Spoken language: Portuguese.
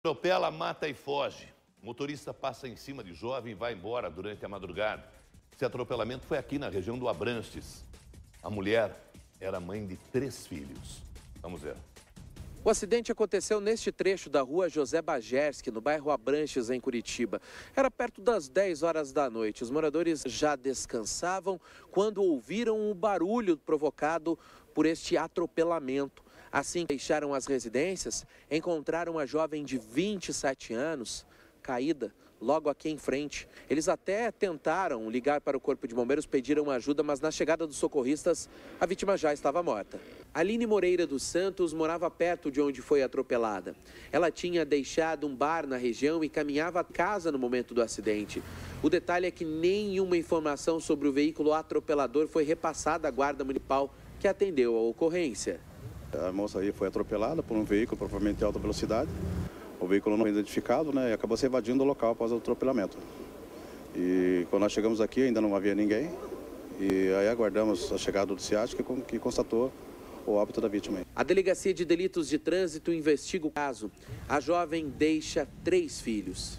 Atropela, mata e foge. Motorista passa em cima de jovem e vai embora durante a madrugada. Esse atropelamento foi aqui na região do Abranches. A mulher era mãe de três filhos. Vamos ver. O acidente aconteceu neste trecho da rua José Bajerski, no bairro Abranches, em Curitiba. Era perto das 10 horas da noite. Os moradores já descansavam quando ouviram o barulho provocado por este atropelamento. Assim que deixaram as residências, encontraram a jovem de 27 anos caída logo aqui em frente. Eles até tentaram ligar para o Corpo de Bombeiros, pediram ajuda, mas na chegada dos socorristas, a vítima já estava morta. Aline Moreira dos Santos morava perto de onde foi atropelada. Ela tinha deixado um bar na região e caminhava a casa no momento do acidente. O detalhe é que nenhuma informação sobre o veículo atropelador foi repassada à Guarda Municipal que atendeu a ocorrência. A moça aí foi atropelada por um veículo provavelmente de alta velocidade. O veículo não foi identificado né, e acabou se evadindo do local após o atropelamento. E quando nós chegamos aqui ainda não havia ninguém. E aí aguardamos a chegada do CIAT que, que constatou o óbito da vítima. A Delegacia de Delitos de Trânsito investiga o caso. A jovem deixa três filhos.